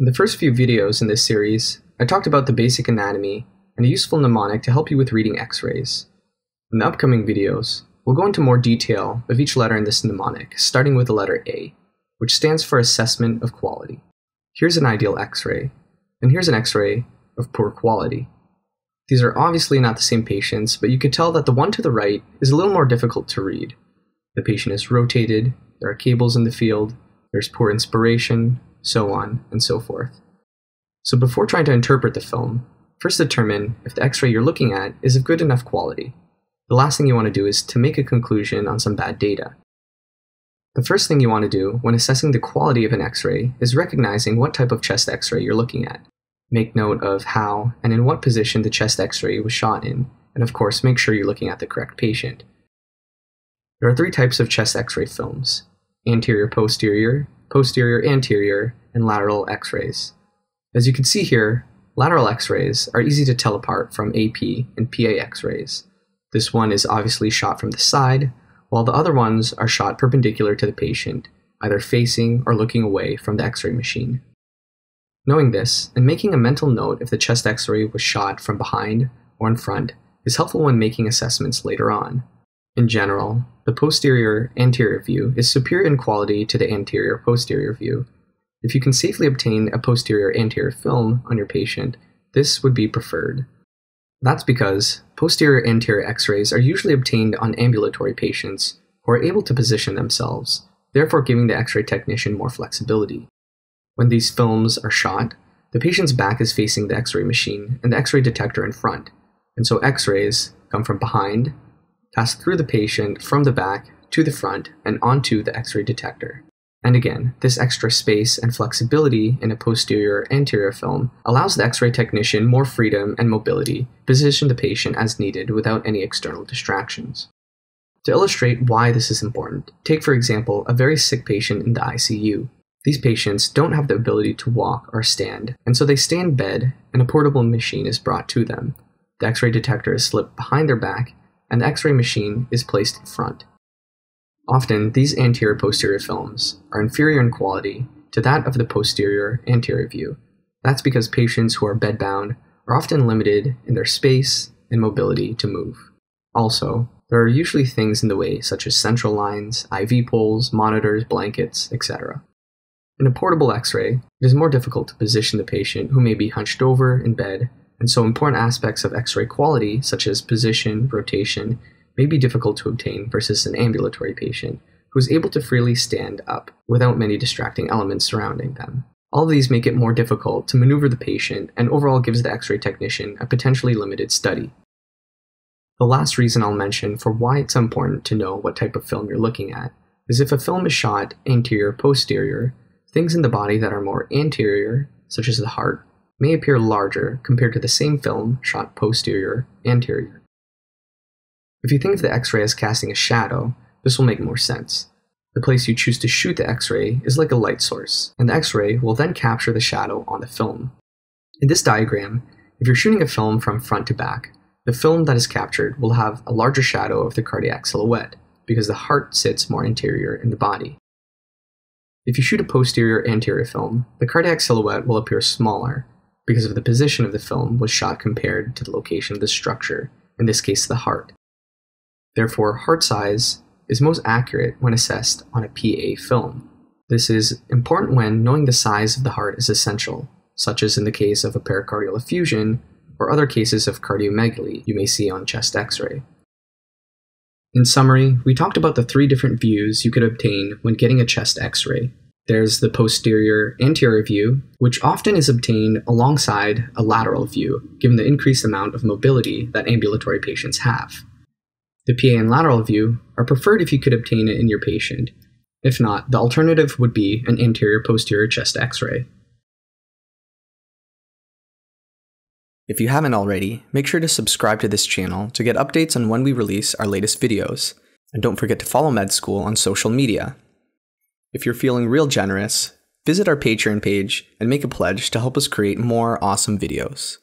In the first few videos in this series, I talked about the basic anatomy and a useful mnemonic to help you with reading x-rays. In the upcoming videos, we'll go into more detail of each letter in this mnemonic, starting with the letter A, which stands for Assessment of Quality. Here's an ideal x-ray, and here's an x-ray of poor quality. These are obviously not the same patients, but you could tell that the one to the right is a little more difficult to read. The patient is rotated, there are cables in the field, there's poor inspiration, so on and so forth. So before trying to interpret the film, first determine if the x-ray you're looking at is of good enough quality. The last thing you want to do is to make a conclusion on some bad data. The first thing you want to do when assessing the quality of an x-ray is recognizing what type of chest x-ray you're looking at. Make note of how and in what position the chest x-ray was shot in, and of course make sure you're looking at the correct patient. There are three types of chest x-ray films, anterior posterior, anterior, and lateral x-rays. As you can see here, lateral x-rays are easy to tell apart from AP and PA x-rays. This one is obviously shot from the side, while the other ones are shot perpendicular to the patient, either facing or looking away from the x-ray machine. Knowing this, and making a mental note if the chest x-ray was shot from behind or in front, is helpful when making assessments later on. In general, the posterior anterior view is superior in quality to the anterior posterior view. If you can safely obtain a posterior anterior film on your patient, this would be preferred. That's because posterior anterior x-rays are usually obtained on ambulatory patients who are able to position themselves, therefore giving the x-ray technician more flexibility. When these films are shot, the patient's back is facing the x-ray machine and the x-ray detector in front, and so x-rays come from behind, pass through the patient from the back to the front and onto the x-ray detector. And again, this extra space and flexibility in a posterior anterior film allows the x-ray technician more freedom and mobility to position the patient as needed without any external distractions. To illustrate why this is important, take for example a very sick patient in the ICU. These patients don't have the ability to walk or stand, and so they stay in bed and a portable machine is brought to them. The x-ray detector is slipped behind their back the x-ray machine is placed in front. Often, these anterior-posterior films are inferior in quality to that of the posterior-anterior view. That's because patients who are bedbound are often limited in their space and mobility to move. Also, there are usually things in the way such as central lines, IV poles, monitors, blankets, etc. In a portable x-ray, it is more difficult to position the patient who may be hunched over in bed and so important aspects of X-ray quality, such as position, rotation, may be difficult to obtain versus an ambulatory patient who is able to freely stand up without many distracting elements surrounding them. All of these make it more difficult to maneuver the patient and overall gives the X-ray technician a potentially limited study. The last reason I'll mention for why it's important to know what type of film you're looking at is if a film is shot anterior posterior, things in the body that are more anterior, such as the heart, may appear larger compared to the same film shot posterior anterior. If you think of the X-ray as casting a shadow, this will make more sense. The place you choose to shoot the X-ray is like a light source, and the X-ray will then capture the shadow on the film. In this diagram, if you're shooting a film from front to back, the film that is captured will have a larger shadow of the cardiac silhouette, because the heart sits more anterior in the body. If you shoot a posterior anterior film, the cardiac silhouette will appear smaller, because of the position of the film was shot compared to the location of the structure, in this case the heart. Therefore, heart size is most accurate when assessed on a PA film. This is important when knowing the size of the heart is essential, such as in the case of a pericardial effusion or other cases of cardiomegaly you may see on chest x-ray. In summary, we talked about the three different views you could obtain when getting a chest x-ray. There's the posterior anterior view, which often is obtained alongside a lateral view, given the increased amount of mobility that ambulatory patients have. The PA and lateral view are preferred if you could obtain it in your patient. If not, the alternative would be an anterior posterior chest x ray. If you haven't already, make sure to subscribe to this channel to get updates on when we release our latest videos. And don't forget to follow Medzcool on social media. If you're feeling real generous, visit our Patreon page and make a pledge to help us create more awesome videos.